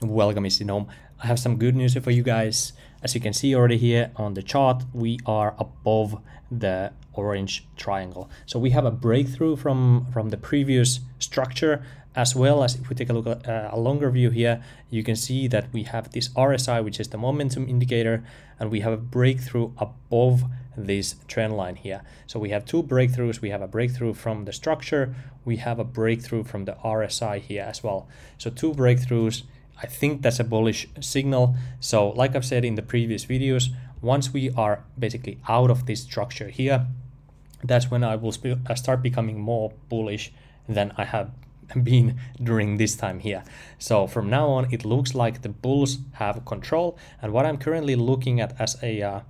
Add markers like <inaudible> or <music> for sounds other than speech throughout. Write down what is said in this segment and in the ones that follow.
welcome Istinome. I have some good news for you guys. As you can see already here on the chart, we are above the orange triangle. So we have a breakthrough from, from the previous structure as well as if we take a look at uh, a longer view here, you can see that we have this RSI, which is the momentum indicator, and we have a breakthrough above this trend line here. So we have two breakthroughs. We have a breakthrough from the structure. We have a breakthrough from the RSI here as well. So two breakthroughs. I think that's a bullish signal. So like I've said in the previous videos, once we are basically out of this structure here, that's when I will start becoming more bullish than I have <laughs> been during this time here. So from now on, it looks like the bulls have control. And what I'm currently looking at as a uh,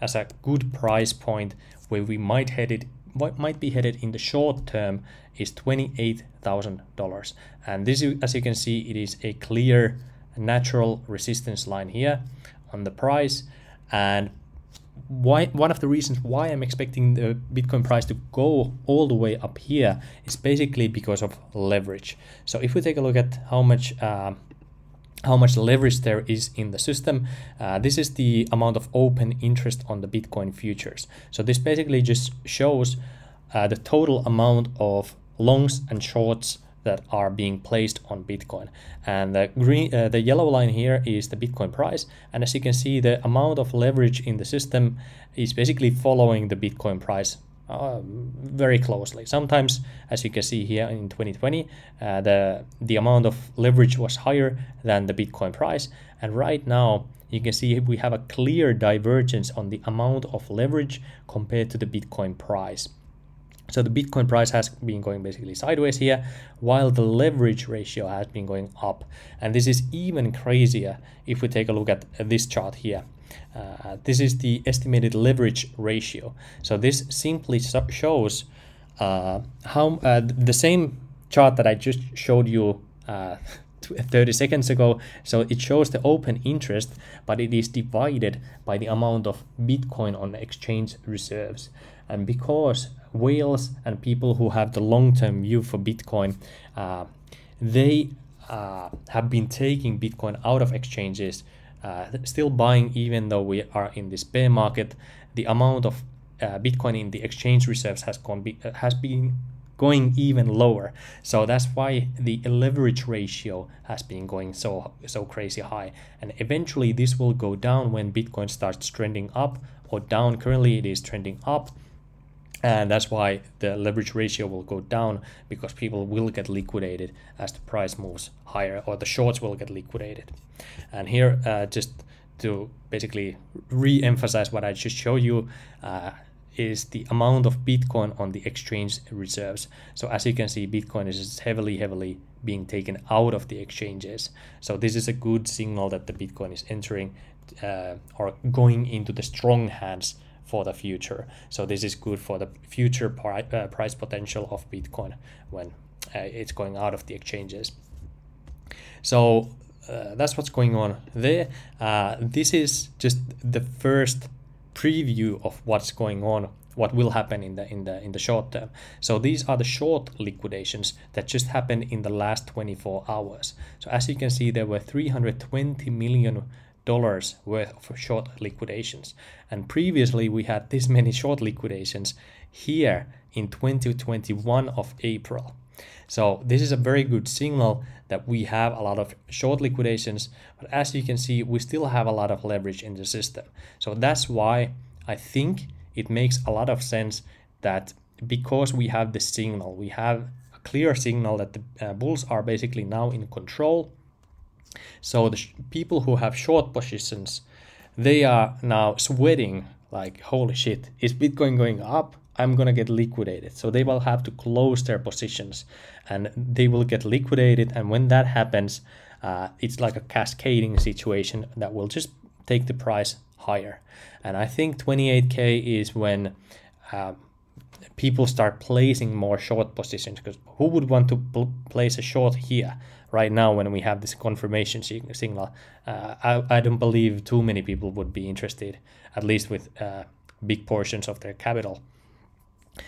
as a good price point where we might head it what might be headed in the short term is $28,000. And this, as you can see, it is a clear natural resistance line here on the price. And why one of the reasons why I'm expecting the Bitcoin price to go all the way up here is basically because of leverage. So if we take a look at how much uh, how much leverage there is in the system, uh, this is the amount of open interest on the Bitcoin futures. So this basically just shows uh, the total amount of longs and shorts that are being placed on Bitcoin. And the green, uh, the yellow line here is the Bitcoin price. And as you can see, the amount of leverage in the system is basically following the Bitcoin price uh, very closely. Sometimes, as you can see here in 2020, uh, the the amount of leverage was higher than the Bitcoin price, and right now you can see we have a clear divergence on the amount of leverage compared to the Bitcoin price. So the Bitcoin price has been going basically sideways here, while the leverage ratio has been going up. And this is even crazier if we take a look at this chart here. Uh, this is the estimated leverage ratio. So this simply shows uh, how uh, the same chart that I just showed you uh, <laughs> 30 seconds ago. So it shows the open interest, but it is divided by the amount of Bitcoin on exchange reserves. And because whales and people who have the long-term view for Bitcoin, uh, they uh, have been taking Bitcoin out of exchanges, uh, still buying even though we are in this bear market. The amount of uh, Bitcoin in the exchange reserves has gone be, uh, has been going even lower. So that's why the leverage ratio has been going so so crazy high. And eventually this will go down when Bitcoin starts trending up or down. Currently it is trending up and that's why the leverage ratio will go down because people will get liquidated as the price moves higher or the shorts will get liquidated. And here uh, just to basically re-emphasize what i just showed you uh, is the amount of bitcoin on the exchange reserves. So as you can see bitcoin is heavily heavily being taken out of the exchanges. So this is a good signal that the bitcoin is entering uh, or going into the strong hands for the future. So this is good for the future pri- uh, price potential of Bitcoin when uh, it's going out of the exchanges. So uh, that's what's going on there. Uh, this is just the first preview of what's going on what will happen in the in the in the short term so these are the short liquidations that just happened in the last 24 hours so as you can see there were 320 million dollars worth of short liquidations. And previously we had this many short liquidations here in 2021 of April. So this is a very good signal that we have a lot of short liquidations, but as you can see, we still have a lot of leverage in the system. So that's why I think it makes a lot of sense that because we have the signal, we have a clear signal that the uh, bulls are basically now in control so the people who have short positions, they are now sweating like, holy shit, is Bitcoin going up? I'm gonna get liquidated. So they will have to close their positions and they will get liquidated. And when that happens, uh, it's like a cascading situation that will just take the price higher. And I think 28k is when uh, people start placing more short positions because who would want to pl- place a short here right now when we have this confirmation signal? Uh, I, I don't believe too many people would be interested, at least with uh, big portions of their capital.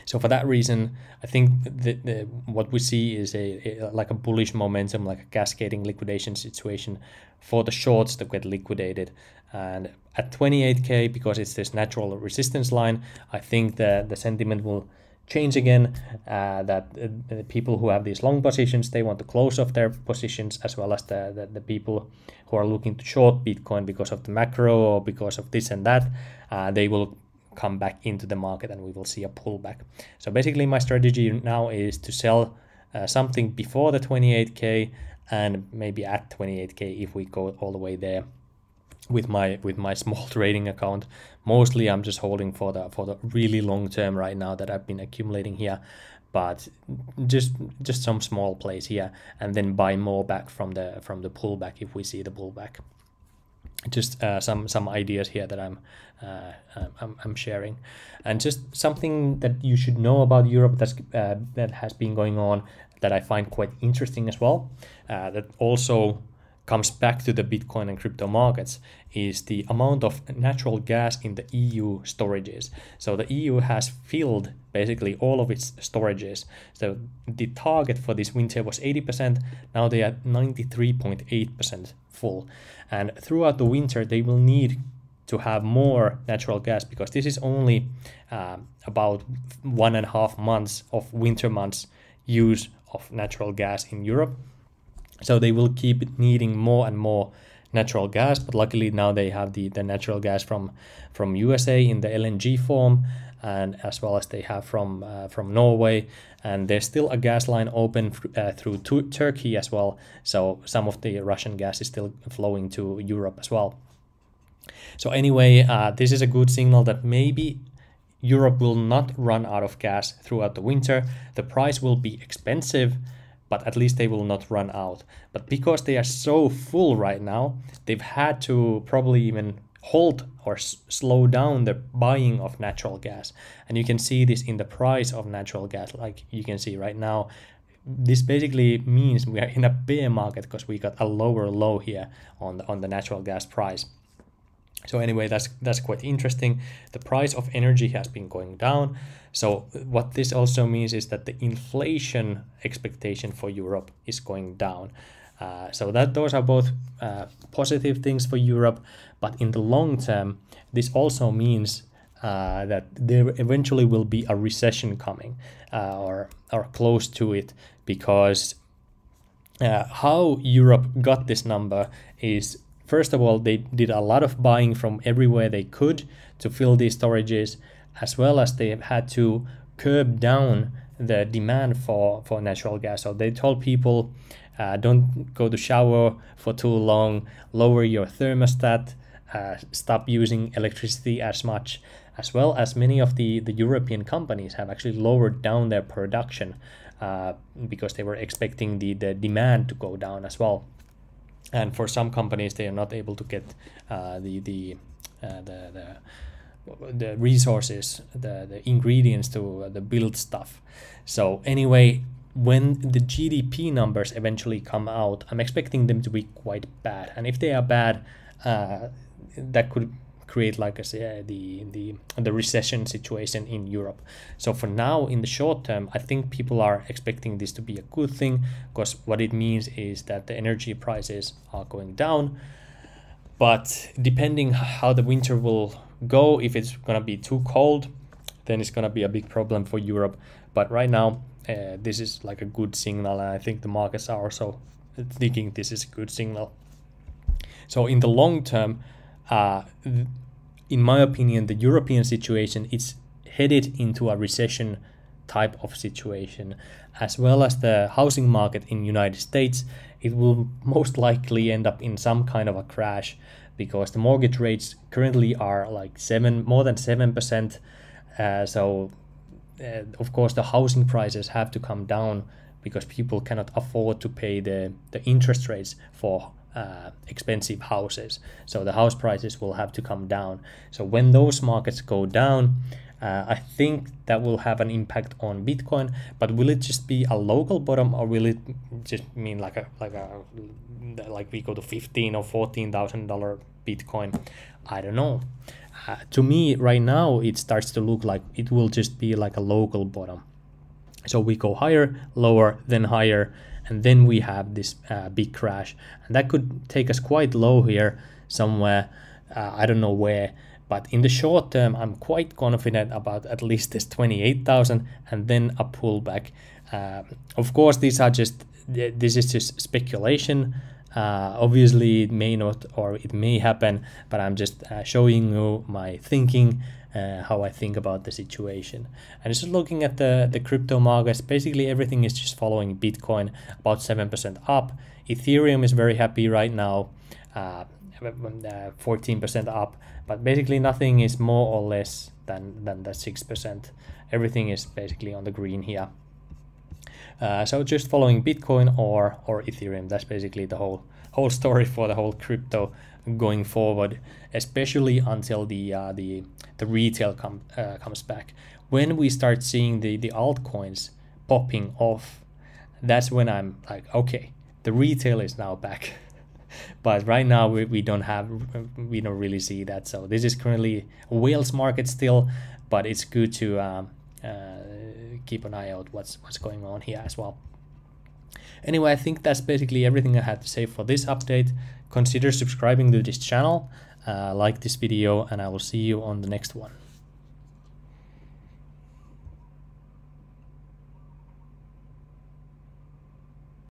So for that reason, I think the, the, what we see is a, a, like a bullish momentum, like a cascading liquidation situation for the shorts that get liquidated. And at 28k, because it's this natural resistance line, I think that the sentiment will change again. Uh, that uh, the people who have these long positions, they want to close off their positions, as well as the, the, the people who are looking to short Bitcoin because of the macro or because of this and that. Uh, they will come back into the market and we will see a pullback. So basically my strategy now is to sell uh, something before the 28k and maybe at 28k if we go all the way there with my with my <laughs> small trading account mostly i'm just holding for the for the really long term right now that i've been accumulating here but just just some small plays here and then buy more back from the from the pullback if we see the pullback just uh, some some ideas here that I'm, uh, I'm, I'm sharing, and just something that you should know about Europe that's uh, that has been going on that I find quite interesting as well. Uh, that also comes back to the Bitcoin and crypto markets is the amount of natural gas in the EU storages. So the EU has filled basically all of its storages. So the target for this winter was 80%, now they are 93.8% full. And throughout the winter, they will need to have more natural gas because this is only uh, about one and a half months of winter months use of natural gas in Europe. So they will keep needing more and more natural gas, but luckily now they have the, the natural gas from from USA in the LNG form, and as well as they have from uh, from Norway, and there's still a gas line open uh, through Turkey as well. So some of the Russian gas is still flowing to Europe as well. So anyway, uh, this is a good signal that maybe Europe will not run out of gas throughout the winter. The price will be expensive, but at least they will not run out. But because they are so full right now, they've had to probably even halt or slow down the buying of natural gas. And you can see this in the price of natural gas, like you can see right now. This basically means we are in a bear market because we got a lower low here on the, on the natural gas price. So anyway, that's that's quite interesting. The price of energy has been going down. So what this also means is that the inflation expectation for Europe is going down. Uh, so that those are both uh, positive things for Europe, but in the long term, this also means uh, that there eventually will be a recession coming uh, or or close to it because uh, how Europe got this number is First of all, they did a lot of buying from everywhere they could to fill these storages, as well as they had to curb down the demand for, for natural gas. So they told people uh, don't go to shower for too long, lower your thermostat, uh, stop using electricity as much, as well as many of the, the European companies have actually lowered down their production uh, because they were expecting the, the demand to go down as well and for some companies they are not able to get uh, the the, uh, the the the resources the the ingredients to uh, the build stuff. So anyway when the gdp numbers eventually come out i'm expecting them to be quite bad. And if they are bad uh, that could create like I say the the the recession situation in Europe. So for now, in the short term, I think people are expecting this to be a good thing because what it means is that the energy prices are going down. But depending how the winter will go, if it's gonna be too cold, then it's gonna be a big problem for Europe. But right now, uh, this is like a good signal, and I think the markets are also thinking this is a good signal. So in the long term, uh, in my opinion, the European situation is headed into a recession type of situation, as well as the housing market in United States. It will <laughs> most likely end up in some kind of a crash because the mortgage rates currently are like seven, more than seven percent. Uh, so, uh, of course, the housing prices have to come down because people cannot afford to pay the the interest rates for uh, expensive houses. So the house prices will have to come down. So when those markets go down, uh, I think that will have an impact on Bitcoin. But will it just be a local bottom, or will it just mean like a like a like we go to fifteen or fourteen thousand dollar Bitcoin. I don't know. Uh, to me, right now, it starts to look like it will just be like a local bottom. So we go higher, lower, then higher, and then we have this uh, big crash. And that could take us quite low here somewhere. Uh, I don't know where, but in the short term, I'm quite confident about at least this 28,000 and then a pullback. Uh, of course, these are just this is just speculation. Uh, obviously, it may not or it may happen, but I'm just uh, showing you my thinking, uh, how I think about the situation. And just looking at the, the crypto markets, basically everything is just following Bitcoin, about 7% up. Ethereum is very happy right now, 14% uh, up, but basically nothing is more or less than, than the 6%. Everything is basically on the green here. Uh, so just following Bitcoin or or Ethereum. That's basically the whole whole story for the whole crypto going forward, especially until the uh, the the retail com- uh, comes back. When we start seeing the the altcoins popping off, that's when I'm like, okay, the retail is now back. <laughs> but right now we, we don't have we don't really see that. So this is currently a whales market still, but it's good to um, uh, keep an eye out what's what's going on here as well. Anyway, I think that's basically everything I had to say for this update. Consider subscribing to this channel, uh, like this video, and I will see you on the next one.